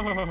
우와.